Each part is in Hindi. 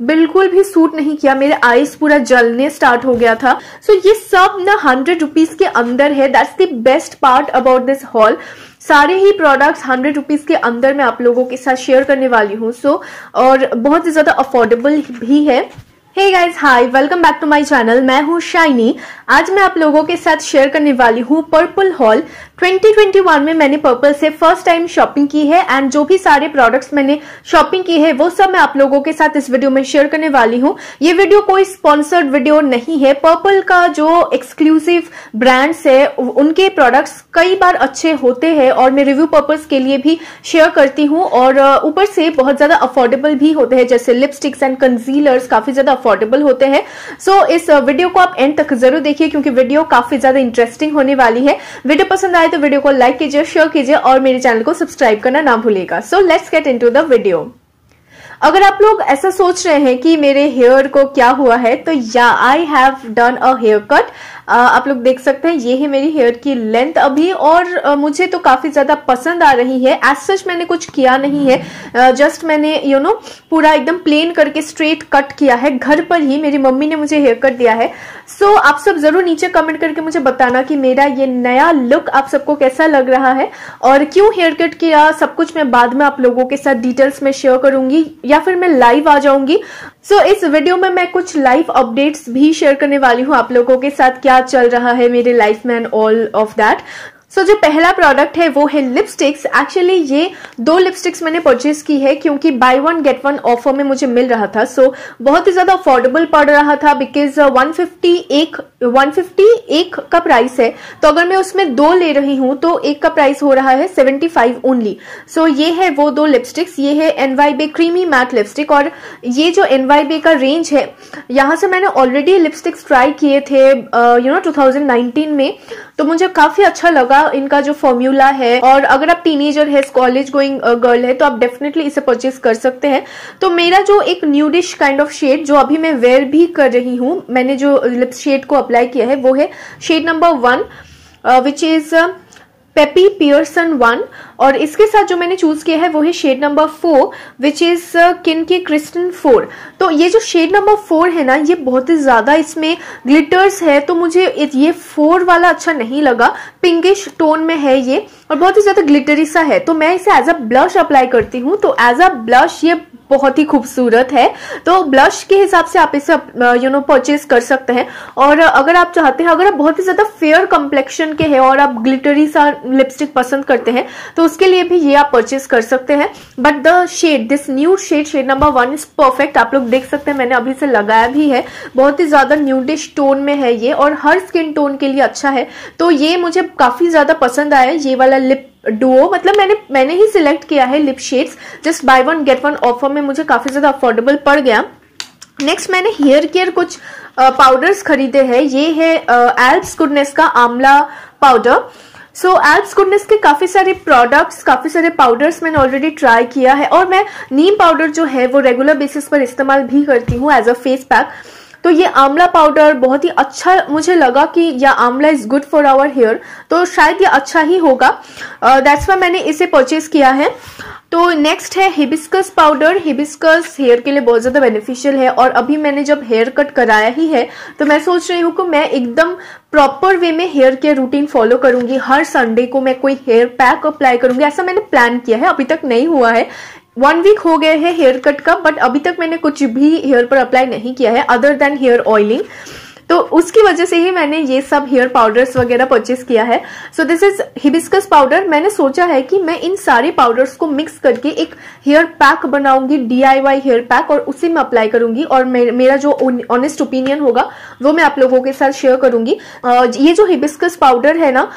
बिल्कुल भी सूट नहीं किया। मेरे आईज पूरा जलने स्टार्ट हो गया था। सो so, ये सब ना हंड्रेड रुपीज़ के अंदर है। That's the best part about this haul सारे ही प्रोडक्ट्स हंड्रेड रुपीज़ के अंदर मैं आप लोगों के साथ शेयर करने वाली हूँ। सो so, और बहुत ही ज़्यादा अफोर्डेबल भी है। Hey guys hi welcome back to my channel मैं हूँ शाइनी। आज मैं आप लोगों के साथ शेयर करने वाली हूँ पर्पल हॉल 2021 में मैंने पर्पल से फ़र्स्ट टाइम शॉपिंग की है एंड जो भी सारे प्रोडक्ट्स मैंने शॉपिंग की है वो सब मैं आप लोगों के साथ इस वीडियो में शेयर करने वाली हूँ। ये वीडियो कोई स्पॉन्सर्ड वीडियो नहीं है। पर्पल का जो एक्सक्लूसिव ब्रांड्स है उनके प्रोडक्ट्स कई बार अच्छे होते हैं और मैं रिव्यू पर्पज के लिए भी शेयर करती हूँ और ऊपर से बहुत ज़्यादा अफोर्डेबल भी होते हैं जैसे लिपस्टिक्स एंड कंजीलर्स काफ़ी ज़्यादा अफोर्डेबल होते हैं। सो so, इस वीडियो को आप एंड तक ज़रूर देखिए क्योंकि वीडियो काफ़ी ज़्यादा इंटरेस्टिंग होने वाली है। वीडियो पसंद आए तो वीडियो को लाइक कीजिए शेयर कीजिए और मेरे चैनल को सब्सक्राइब करना ना भूलिएगा। So let's get into the video अगर आप लोग ऐसा सोच रहे हैं कि मेरे हेयर को क्या हुआ है तो yeah I have done a haircut आप लोग देख सकते हैं ये है मेरी हेयर की लेंथ अभी और मुझे तो काफ़ी ज़्यादा पसंद आ रही है। एज सच मैंने कुछ किया नहीं है। जस्ट मैंने यू नो पूरा एकदम प्लेन करके स्ट्रेट कट किया है। घर पर ही मेरी मम्मी ने मुझे हेयर कट दिया है। सो so, आप सब ज़रूर नीचे कमेंट करके मुझे बताना कि मेरा ये नया लुक आप सबको कैसा लग रहा है। और क्यों हेयर कट किया सब कुछ मैं बाद में आप लोगों के साथ डिटेल्स में शेयर करूँगी या फिर मैं लाइव आ जाऊँगी। सो so, इस वीडियो में मैं कुछ लाइफ अपडेट्स भी शेयर करने वाली हूँ आप लोगों के साथ। क्या चल रहा है मेरे लाइफ में and all of that so so, जो पहला प्रोडक्ट है वो है लिपस्टिक्स एक्चुअली ये दो लिपस्टिक्स मैंने परचेज की है क्योंकि buy one get one offer में मुझे मिल रहा था. सो so, बहुत ही ज़्यादा अफोर्डेबल पड़ रहा था बिकॉज़ वन फिफ्टी एक वन फिफ्टी एक का प्राइस है. तो अगर मैं उसमें दो ले रही हूँ तो एक का प्राइस हो रहा है सेवेंटी फाइव ओनली सो ये है वो दो लिपस्टिक्स ये है एनवाईबे क्रीमी मैट लिपस्टिक और ये जो एनवाईबे का रेंज है यहाँ से मैंने ऑलरेडी लिपस्टिक्स ट्राई किए थे यू नो टू में. तो मुझे काफ़ी अच्छा लगा इनका जो फॉर्म्यूला है। और अगर आप टीनेजर है कॉलेज गोइंग गर्ल है तो आप डेफिनेटली इसे परचेज कर सकते हैं। तो मेरा जो एक न्यूडिश काइंड ऑफ़ शेड जो अभी मैं वेयर भी कर रही हूँ, मैंने जो लिप्स शेड को अप्लाई किया है, वो है shade number one which is peppy Pearson one और इसके साथ जो मैंने चूज़ किया है, वो है shade number four which is किन के क्रिस्टन फोर तो ये जो शेड नंबर फोर है ना, ये बहुत ही ज़्यादा इसमें ग्लिटर्स है तो मुझे ये फोर वाला अच्छा नहीं लगा। पिंकिश टोन में है ये, और बहुत ही ज़्यादा ग्लिटरी सा है। तो मैं इसे एज अ ब्लश अप्लाई करती हूँ। तो एज अ ब्लश ये बहुत ही खूबसूरत है। तो ब्लश के हिसाब से आप इसे यू नो परचेज कर सकते हैं। और अगर आप चाहते हैं, अगर आप बहुत ही ज़्यादा फेयर कम्प्लेक्शन के हैं और आप ग्लिटरी सा लिपस्टिक पसंद करते हैं तो उसके लिए भी ये आप परचेज कर सकते हैं। But the shade this new shade shade number one is perfect आप लोग देख सकते हैं, मैंने अभी से लगाया भी है। बहुत ही ज़्यादा न्यूडिश टोन में है ये और हर स्किन टोन के लिए अच्छा है। तो ये मुझे काफ़ी ज़्यादा पसंद आया, ये वाला लिप डुओ मतलब मैंने मैंने ही सिलेक्ट किया है lip shades just buy one get one offer में मुझे काफ़ी ज़्यादा अफोर्डेबल पड़ गया। नेक्स्ट मैंने हेयर केयर कुछ पाउडर्स खरीदे हैं। ये है एल्प्स गुडनेस का आमला पाउडर सो एल्प्स गुडनेस के काफ़ी सारे प्रोडक्ट्स काफ़ी सारे पाउडर्स मैंने ऑलरेडी ट्राई किया है। और मैं नीम पाउडर जो है, वो रेगुलर बेसिस पर इस्तेमाल भी करती हूँ एज अ फेस पैक तो ये आंवला पाउडर बहुत ही अच्छा मुझे लगा कि yeah amla is good for our hair तो शायद ये अच्छा ही होगा। दैट्स uh, वाई मैंने इसे परचेज किया है। तो नेक्स्ट है हिबिस्कस पाउडर हिबिस्कस हेयर के लिए बहुत ज़्यादा बेनिफिशियल है और अभी मैंने जब हेयर कट कराया ही है तो मैं सोच रही हूँ कि मैं एकदम प्रॉपर वे में हेयर केयर रूटीन फॉलो करूँगी। हर संडे को मैं कोई हेयर पैक अप्लाई करूँगी। ऐसा मैंने प्लान किया है अभी तक नहीं हुआ है। वन वीक हो गए हैं हेयर कट का बट अभी तक मैंने कुछ भी हेयर पर अप्लाई नहीं किया है अदर देन हेयर ऑयलिंग तो उसकी वजह से ही मैंने ये सब हेयर पाउडर्स वगैरह परचेस किया है। So this is hibiscus powder मैंने सोचा है कि मैं इन सारे पाउडर्स को मिक्स करके एक हेयर पैक बनाऊँगी डीआईवाई हेयर पैक और उसे में अप्लाई करूँगी। और मेरा जो ऑनेस्ट ओपिनियन होगा वो मैं आप लोगों के साथ शेयर करूँगी। ये जो हिबिस्कस पाउडर है ना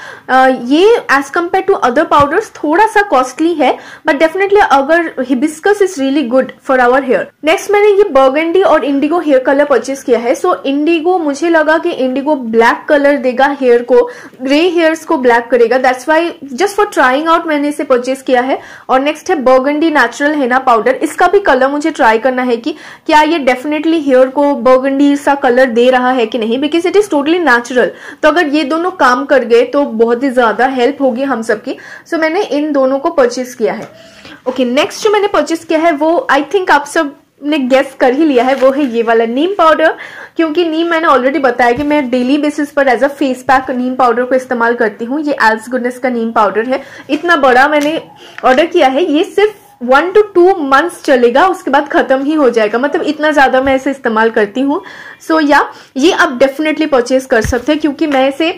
ये as compare to other powders थोड़ा सा कॉस्टली है बट डेफिनेटली अगर hibiscus is really good for our hair next मैंने ये बर्गेंडी और इंडिगो हेयर कलर परचेस किया है। सो so, इंडिगो मुझे मुझे लगा कि इंडिगो ब्लैक कलर देगा हेयर को ग्रे हेयर्स को ब्लैक करेगा। That's why just for trying out मैंने इसे परचेज किया है। और नेक्स्ट है बर्गंडी नेचुरल हेना पाउडर इसका भी कलर मुझे ट्राई करना है कि क्या ये डेफिनेटली हेयर को बर्गंडी सा कलर दे रहा है कि नहीं? Because it is totally natural तो अगर ये दोनों काम कर गए तो बहुत ही ज़्यादा हेल्प होगी हम सबकी। सो so, मैंने इन दोनों को परचेज किया है। ओके okay, नेक्स्ट जो मैंने परचेज किया है वो आई थिंक आप सब ने गेस कर ही लिया है वो है ये वाला नीम पाउडर क्योंकि नीम मैंने ऑलरेडी बताया कि मैं डेली बेसिस पर as a face pack neem powder को इस्तेमाल करती हूँ। ये एल्स गुडनेस का नीम पाउडर है। इतना बड़ा मैंने ऑर्डर किया है ये सिर्फ़ वन टू टू मंथ्स चलेगा उसके बाद खत्म ही हो जाएगा। मतलब इतना ज़्यादा मैं इसे इस्तेमाल करती हूँ। सो so, या ये आप डेफिनेटली परचेज कर सकते हैं क्योंकि मैं इसे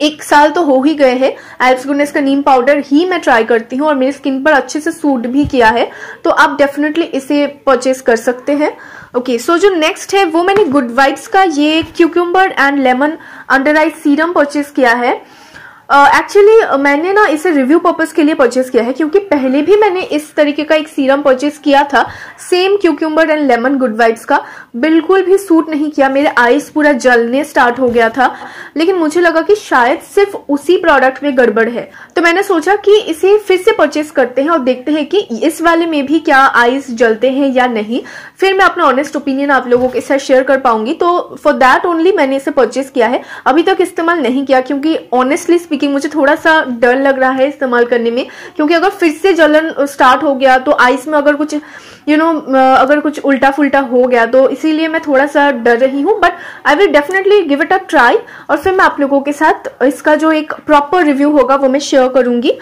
एक साल तो हो ही गए हैं। एल्प्स गुडनेस का नीम पाउडर ही मैं ट्राई करती हूँ और मेरी स्किन पर अच्छे से सूट भी किया है। तो आप डेफिनेटली इसे परचेस कर सकते हैं। ओके सो जो नेक्स्ट है, वो मैंने गुड वाइब्स का ये cucumber and lemon under eye serum purchase किया है। एक्चुअली uh, uh, मैंने ना इसे रिव्यू पर्पज के लिए परचेज किया है क्योंकि पहले भी मैंने इस तरीके का एक सीरम परचेज किया था same cucumber and lemon good vibes का। बिल्कुल भी सूट नहीं किया मेरे आईज पूरा जलने स्टार्ट हो गया था। लेकिन मुझे लगा कि शायद सिर्फ़ उसी प्रोडक्ट में गड़बड़ है। तो मैंने सोचा कि इसे फिर से परचेज करते हैं और देखते हैं कि इस वाले में भी क्या आईज जलते हैं या नहीं। फिर मैं अपना ऑनेस्ट ओपिनियन आप लोगों के साथ शेयर कर पाऊँगी। तो फॉर दैट ओनली मैंने इसे परचेज किया है। अभी तक इस्तेमाल नहीं किया क्योंकि ऑनेस्टली स्पीकिंग मुझे थोड़ा सा डर लग रहा है इस्तेमाल करने में क्योंकि अगर फिर से जलन स्टार्ट हो गया तो आइस में अगर कुछ यू you नो know, अगर कुछ उल्टा फुलटा हो गया तो इसीलिए मैं थोड़ा सा डर रही हूँ but I will definitely give it a try और फिर मैं आप लोगों के साथ इसका जो एक प्रॉपर रिव्यू होगा वो मैं शेयर करूँगी।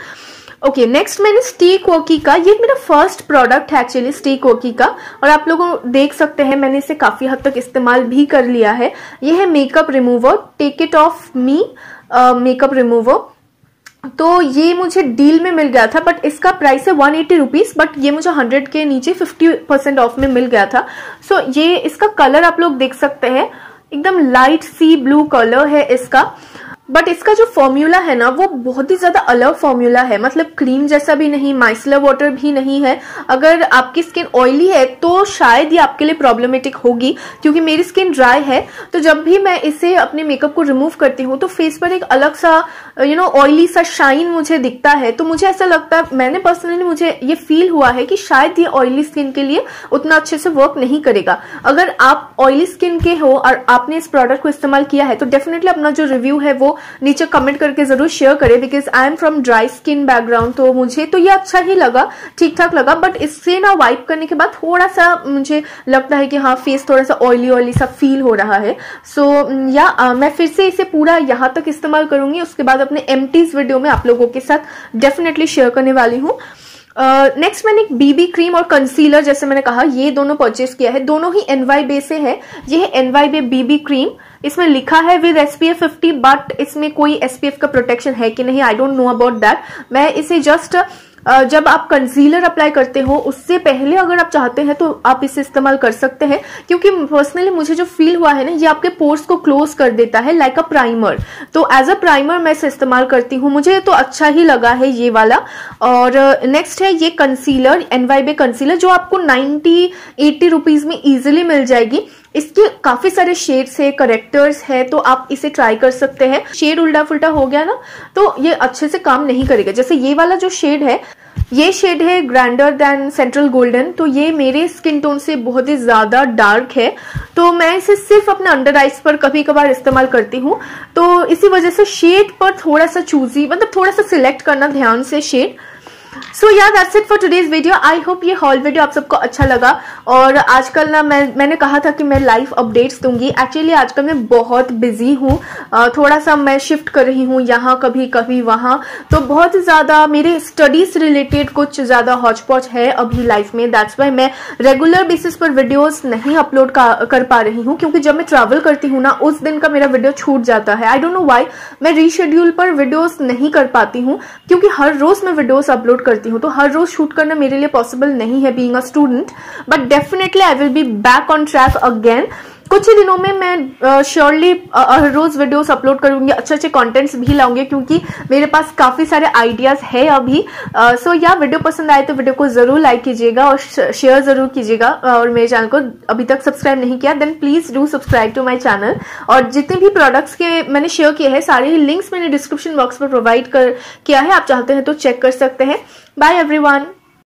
ओके नेक्स्ट मैंने स्टीक वॉकी का ये मेरा फ़र्स्ट प्रोडक्ट है एक्चुअली स्टीक वॉकी का और आप लोग देख सकते हैं मैंने इसे काफ़ी हद तक इस्तेमाल भी कर लिया है। ये है makeup remover take it off me makeup remover तो ये मुझे डील में मिल गया था बट इसका प्राइस है वन एटी रुपीज़ बट ये मुझे हंड्रेड के नीचे फिफ्टी परसेंट ऑफ़ में मिल गया था। सो so, ये इसका कलर आप लोग देख सकते हैं एकदम लाइट सी ब्लू कलर है इसका। बट इसका जो फॉर्मूला है ना, वो बहुत ही ज़्यादा अलग फॉर्मूला है। मतलब क्रीम जैसा भी नहीं माइसलर वाटर भी नहीं है। अगर आपकी स्किन ऑयली है तो शायद ये आपके लिए प्रॉब्लमेटिक होगी, क्योंकि मेरी स्किन ड्राई है। तो जब भी मैं इसे अपने मेकअप को रिमूव करती हूँ तो फेस पर एक अलग सा यू नो ऑयली सा शाइन मुझे दिखता है। तो मुझे ऐसा लगता है, मैंने पर्सनली मुझे ये फील हुआ है कि शायद ये ऑयली स्किन के लिए उतना अच्छे से वर्क नहीं करेगा। अगर आप ऑयली स्किन के हो और आपने इस प्रोडक्ट को इस्तेमाल किया है तो डेफिनेटली अपना जो रिव्यू है, वो नीचे कमेंट करके ज़रूर शेयर करें because I am from dry skin background तो मुझे तो ये अच्छा ही लगा ठीक ठाक लगा बट इससे ना वाइप करने के बाद थोड़ा सा मुझे लगता है कि हाँ फेस थोड़ा सा ऑयली ऑयली सा फील हो रहा है। सो so, या आ, मैं फिर से इसे पूरा यहाँ तक इस्तेमाल करूँगी उसके बाद अपने एम वीडियो में आप लोगों के साथ डेफिनेटली शेयर करने वाली हूँ। नेक्स्ट uh, मैंने एक बीबी क्रीम और कंसीलर जैसे मैंने कहा ये दोनों परचेज किया है। दोनों ही एनवाई बे से है। ये है एनवाई बे बीबी क्रीम इसमें लिखा है विद एसपीएफ 50 बट इसमें कोई एसपीएफ का प्रोटेक्शन है कि नहीं? I don't know about that मैं इसे जस्ट जब आप कंसीलर अप्लाई करते हो, उससे पहले अगर आप चाहते हैं तो आप इसे इस्तेमाल कर सकते हैं। क्योंकि पर्सनली मुझे जो फील हुआ है ना, ये आपके पोर्स को क्लोज कर देता है लाइक अ प्राइमर तो एज अ प्राइमर मैं इसे इस्तेमाल करती हूँ। मुझे तो अच्छा ही लगा है ये वाला। और नेक्स्ट है ये कंसीलर एनवाई कंसीलर जो आपको नाइनटी एट्टी रुपीज़ में इजिली मिल जाएगी। इसके काफ़ी सारे शेड्स है करेक्टर्स है तो आप इसे ट्राई कर सकते हैं। शेड उल्टा फुल्टा हो गया ना तो ये अच्छे से काम नहीं करेगा। जैसे ये वाला जो शेड है, ये शेड है ग्रैंडर देन सेंट्रल गोल्डन तो ये मेरे स्किन टोन से बहुत ही ज़्यादा डार्क है। तो मैं इसे सिर्फ़ अपने अंडर आइज़ पर कभी कभार इस्तेमाल करती हूँ। तो इसी वजह से शेड पर थोड़ा सा चूजी मतलब थोड़ा सा सिलेक्ट करना ध्यान से shade so yeah that's it for today's video I hope ये हॉल वीडियो आप सबको अच्छा लगा। और आजकल ना मैं, मैंने कहा था कि मैं लाइव अपडेट्स दूँगी। एक्चुअली आजकल मैं बहुत बिज़ी हूँ। थोड़ा सा मैं शिफ्ट कर रही हूँ यहाँ कभी कभी वहाँ। तो बहुत ज़्यादा मेरे स्टडीज़ रिलेटेड कुछ ज़्यादा हॉच पॉच है अभी लाइफ में। दैट्स वाई मैं रेगुलर बेसिस पर वीडियोज़ नहीं अपलोड कर पा रही हूँ। क्योंकि जब मैं ट्रैवल करती हूँ ना, उस दिन का मेरा वीडियो छूट जाता है। आई डोंट नो वाई मैं रीशेड्यूल पर वीडियोज़ नहीं कर पाती हूँ। क्योंकि हर रोज मैं वीडियोज़ अपलोड करती हूँ। तो हर रोज शूट करना मेरे लिए पॉसिबल नहीं है being a student but definitely I will be back on track again कुछ ही दिनों में मैं श्योरली हर रोज वीडियोस अपलोड करूँगी अच्छे अच्छे कंटेंट्स भी लाऊँगी क्योंकि मेरे पास काफ़ी सारे आइडियाज़ है अभी। सो uh, so, या वीडियो पसंद आए तो वीडियो को ज़रूर लाइक कीजिएगा और शेयर ज़रूर कीजिएगा और मेरे चैनल को अभी तक सब्सक्राइब नहीं किया then please do subscribe to my channel और जितने भी प्रोडक्ट्स के मैंने शेयर किए हैं सारे ही लिंक्स मैंने डिस्क्रिप्शन बॉक्स पर प्रोवाइड कर किया है आप चाहते हैं तो चेक कर सकते हैं। Bye every